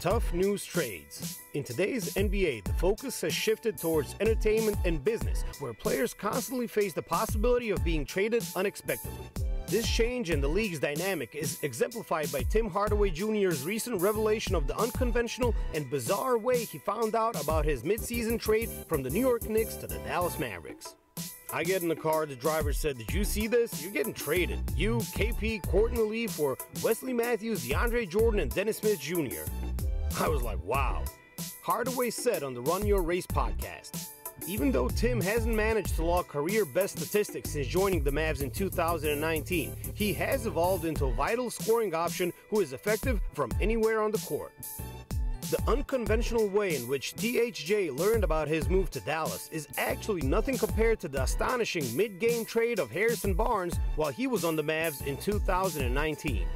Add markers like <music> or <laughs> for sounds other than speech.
Tough news trades. In today's NBA, the focus has shifted towards entertainment and business, where players constantly face the possibility of being traded unexpectedly. This change in the league's dynamic is exemplified by Tim Hardaway Jr.'s recent revelation of the unconventional and bizarre way he found out about his midseason trade from the New York Knicks to the Dallas Mavericks. I get in the car, the driver said, Did you see this? You're getting traded. You, KP, Courtney Lee for Wesley Matthews, DeAndre Jordan, and Dennis Smith Jr. <laughs> I was like, wow. Hardaway said on the Run Your Race podcast. Even though Tim hasn't managed to log career best statistics since joining the Mavs in 2019, he has evolved into a vital scoring option who is effective from anywhere on the court. The unconventional way in which THJ learned about his move to Dallas is actually nothing compared to the astonishing mid game trade of Harrison Barnes while he was on the Mavs in 2019.